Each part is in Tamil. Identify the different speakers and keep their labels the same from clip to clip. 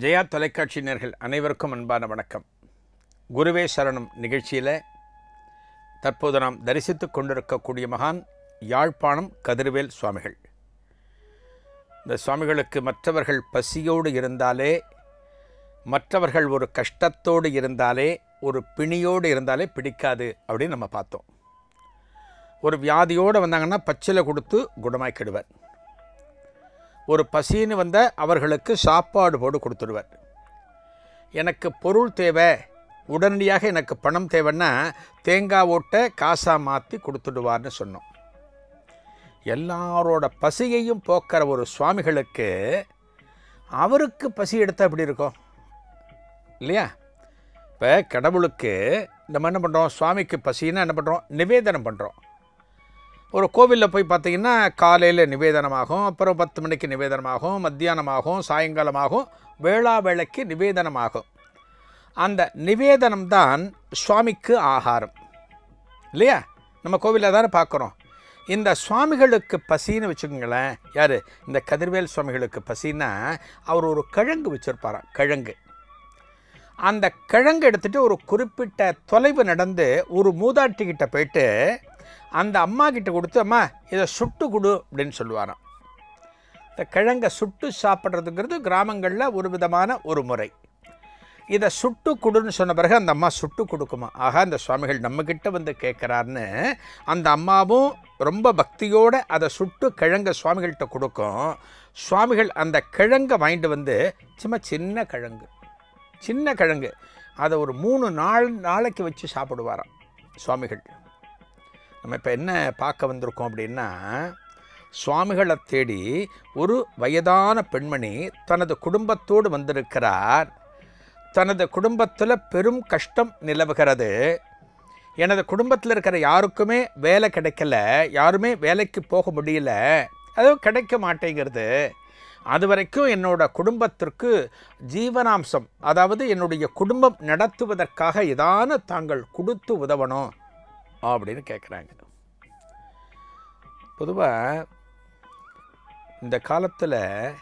Speaker 1: ஜெயா தொலைக்காட்சி நேர்கள் அனைவருக்கும் அன்பான வணக்கம். குருவே சரணம் நிகழ்ச்சியில் தற்போது நாம் தரிசித்து கொண்டிருக்கக்கூடிய மகான் யாழ்ப்பாணம் கதிர்வேல் சுவாமிகள். இந்த சுவாமிகளுக்கு மற்றவர்கள் பசியோடு இருந்தாலே மற்றவர்கள் ஒரு கஷ்டத்தோடு இருந்தாலே ஒரு பிணியோடு இருந்தாலே பிடிக்காது அப்படின்னு நம்ம பார்த்தோம். ஒரு வியாதியோடு வந்தாங்கன்னா பச்சிலை கொடுத்து குணமாக்கிடுவார். ஒரு பசின்னு வந்த அவர்களுக்கு சாப்பாடு போட்டு கொடுத்துடுவார். எனக்கு பொருள் தேவை உடனடியாக எனக்கு பணம் தேவைன்னா தேங்காய் ஓட்டை காசாக மாற்றி கொடுத்துடுவார்னு சொன்னோம். எல்லாரோட பசியையும் போக்கிற ஒரு சுவாமிகளுக்கு அவருக்கு பசி எடுத்தால் எப்படி இருக்கும்? இல்லையா? இப்போ கடவுளுக்கு நம்ம என்ன பண்ணுறோம் சுவாமிக்கு பசின்னா என்ன பண்ணுறோம் நிவேதனம் பண்ணுறோம் ஒரு கோவிலில் போய் பார்த்தீங்கன்னா காலையில் நிவேதனமாகும் அப்புறம் பத்து மணிக்கு நிவேதனமாகும் மத்தியானமாகும் சாயங்காலமாகும் வேளா வேளைக்கு நிவேதனமாகும். அந்த நிவேதனம் தான் சுவாமிக்கு ஆகாரம். இல்லையா? நம்ம கோவிலில் தானே பார்க்குறோம் இந்த சுவாமிகளுக்கு பசின்னு வச்சுக்கோங்களேன் யார்? இந்த கதிர்வேல் சுவாமிகளுக்கு பசின்னா அவர் ஒரு கிழங்கு வச்சுருப்பாராம் கிழங்கு. அந்த கிழங்கு எடுத்துகிட்டு ஒரு குறிப்பிட்ட தொலைவு நடந்து ஒரு மூதாட்டிக்கிட்ட போயிட்டு அந்த அம்மா கிட்ட கொடுத்து அம்மா இதை சுட்டு கொடு அப்படின்னு சொல்லுவாராம். இந்த கிழங்கை சுட்டு சாப்பிட்றதுங்கிறது கிராமங்களில் ஒரு விதமான ஒரு முறை. இதை சுட்டு கொடுன்னு சொன்ன பிறகு அந்த அம்மா சுட்டு கொடுக்குமா? ஆக அந்த சுவாமிகள் நம்மக்கிட்ட வந்து கேட்குறாருன்னு அந்த அம்மாவும் ரொம்ப பக்தியோடு அதை சுட்டு கிழங்கை சுவாமிகள்கிட்ட கொடுக்கும். சுவாமிகள் அந்த கிழங்கை வாங்கிட்டு வந்து சும்மா சின்ன கிழங்கு சின்ன கிழங்கு அதை ஒரு மூணு நாள் நாளைக்கு வச்சு சாப்பிடுவாராம் சுவாமிகள். நம்ம இப்போ என்ன பார்க்க வந்திருக்கோம் அப்படின்னா சுவாமிகளை தேடி ஒரு வயதான பெண்மணி தனது குடும்பத்தோடு வந்திருக்கிறார். தனது குடும்பத்தில் பெரும் கஷ்டம் நிலவுகிறது. எனது குடும்பத்தில் இருக்கிற யாருக்குமே வேலை கிடைக்கல யாருமே வேலைக்கு போக முடியல அதுவும் கிடைக்க மாட்டேங்கிறது. அது வரைக்கும் என்னோட குடும்பத்திற்கு ஜீவனாம்சம் அதாவது என்னுடைய குடும்பம் நடத்துவதற்காக ஏதான தாங்கள் கொடுத்து உதவணும். அப்படின்னு கேட்குறாங்க பொதுவாக இந்த காலத்தில்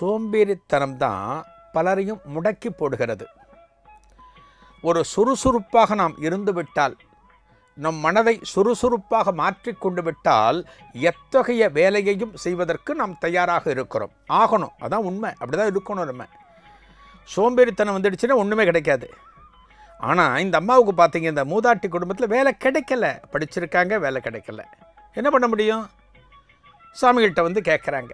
Speaker 1: சோம்பேறித்தனம் தான் பலரையும் முடக்கி போடுகிறது. ஒரு சுறுசுறுப்பாக நாம் இருந்துவிட்டால் நம் மனதை சுறுசுறுப்பாக மாற்றிக்கொண்டு விட்டால் எத்தகைய வேலையையும் செய்வதற்கு நாம் தயாராக இருக்கிறோம். ஆகணும். அதான் உண்மை. அப்படி தான் இருக்கணும் நம்ம. சோம்பேறித்தனம் வந்துடுச்சுன்னா ஒன்றுமே கிடைக்காது. ஆனால் இந்த அம்மாவுக்கு பார்த்தீங்க இந்த மூதாட்டி குடும்பத்தில் வேலை கிடைக்கல. படிச்சிருக்காங்க வேலை கிடைக்கல. என்ன பண்ண முடியும்? சுவாமிகள்கிட்ட வந்து கேட்குறாங்க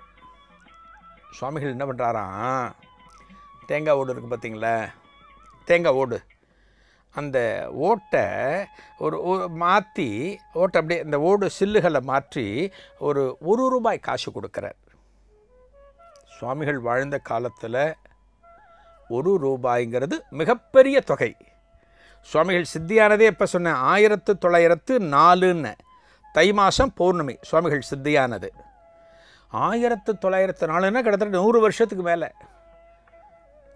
Speaker 1: சுவாமிகள் என்ன பண்ணுறாராம் தேங்காய் ஓடு இருக்குது பார்த்தீங்களா தேங்காய் ஓடு. அந்த ஓட்டை ஒரு மாற்றி ஓட்டை அப்படியே இந்த ஓடு சில்லுகளை மாற்றி ஒரு ஒரு ரூபாய் காசு கொடுக்குறார். சுவாமிகள் வாழ்ந்த காலத்தில் ஒரு ரூபாய்ங்கிறது மிகப்பெரிய தொகை. சுவாமிகள் சித்தியானதே இப்போ சொன்னேன் ஆயிரத்து தொள்ளாயிரத்து நாலுன்னு. தை மாதம் பௌர்ணமி சுவாமிகள் சித்தியானது. ஆயிரத்து தொள்ளாயிரத்து நாலுன்னா கிட்டத்தட்ட நூறு வருஷத்துக்கு மேலே.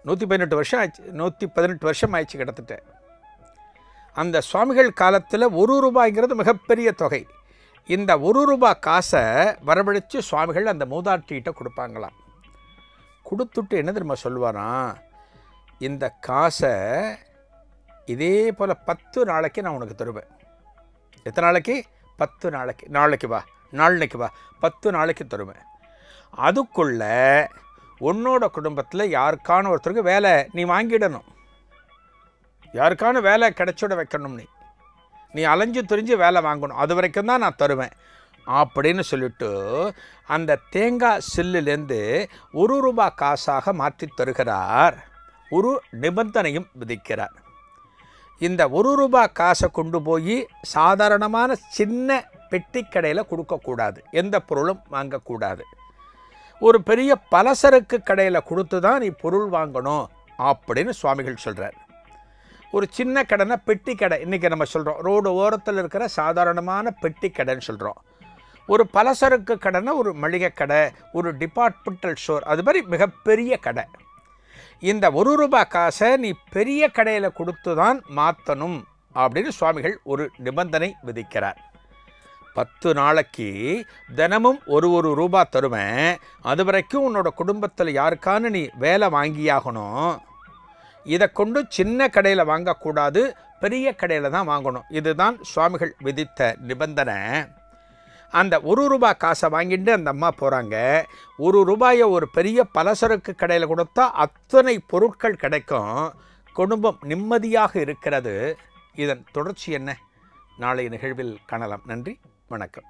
Speaker 1: நூற்றி பதினெட்டு வருஷம் ஆச்சு நூற்றி பதினெட்டு வருஷம் ஆயிடுச்சு கிட்டத்தட்ட. அந்த சுவாமிகள் காலத்தில் ஒரு ரூபாய்ங்கிறது மிகப்பெரிய தொகை. இந்த ஒரு ரூபாய் காசை வரவழைச்சு சுவாமிகள் அந்த மூதாட்டிகிட்ட கொடுப்பாங்களாம். கொடுத்துட்டு என்ன தெரியுமா சொல்லுவாராம்? இந்த காசை இதே போல் பத்து நாளைக்கு நான் உனக்கு தருவேன். எத்தனை நாளைக்கு? பத்து நாளைக்கு. நாளைக்கு வா. நாளைக்கு வா. பத்து நாளைக்கு தருவேன். அதுக்குள்ள உன்னோட குடும்பத்தில் யாருக்கான ஒருத்தருக்கு வேலை நீ வாங்கிடணும். யாருக்கான வேலை கிடச்சோட வைக்கணும் நீ. நீ அலைஞ்சு துறிஞ்சு வேலை வாங்கணும். அது வரைக்கும் தான் நான் தருவேன். அப்படின்னு சொல்லிட்டு அந்த தேங்காய் சில்லுலேருந்து ஒரு ரூபா காசாக மாற்றி தருகிறார். ஒரு நிபந்தனையும் விதிக்கிறார். இந்த ஒரு ரூபா காசை கொண்டு போய் சாதாரணமான சின்ன பெட்டி கடையில் கொடுக்கக்கூடாது. எந்த பொருளும் வாங்கக்கூடாது. ஒரு பெரிய பலசரக்கு கடையில் கொடுத்து தான் நீ பொருள் வாங்கணும் அப்படின்னு சுவாமிகள் சொல்கிறார் ஒரு சின்ன கடைனா பெட்டி கடை. இன்றைக்கி நம்ம சொல்கிறோம் ரோடு ஓரத்தில் இருக்கிற சாதாரணமான பெட்டி கடைன்னு சொல்கிறோம் ஒரு பலசரக்கு கடைனா ஒரு மளிகை கடை ஒரு டிபார்ட்மெண்டல் ஸ்டோர் அது மாதிரி மிகப்பெரிய கடை. இந்த ஒரு ரூபாய் காசை நீ பெரிய கடையில் கொடுத்து தான் மாற்றணும் அப்படின்னு சுவாமிகள் ஒரு நிபந்தனை விதிக்கிறார். பத்து நாளைக்கு தினமும் ஒரு ஒரு ரூபா தருவேன். அது வரைக்கும் உன்னோட குடும்பத்தில் யாருக்கான நீ வேலை வாங்கியாகணும். இதை கொண்டு சின்ன கடையில் வாங்கக்கூடாது பெரிய கடையில் தான் வாங்கணும். இதுதான் சுவாமிகள் விதித்த நிபந்தனை. அந்த ஒரு ரூபாய் காசை வாங்கிட்டு அந்த அம்மா போகிறாங்க ஒரு ரூபாயை ஒரு பெரிய பலசரக்கு கடையில் கொடுத்தா அத்தனை பொருட்கள் கிடைக்கும். குடும்பம் நிம்மதியாக இருக்கிறது. இதன் தொடர்ச்சி என்ன? நாளை நிகழ்வில் காணலாம். நன்றி. வணக்கம்.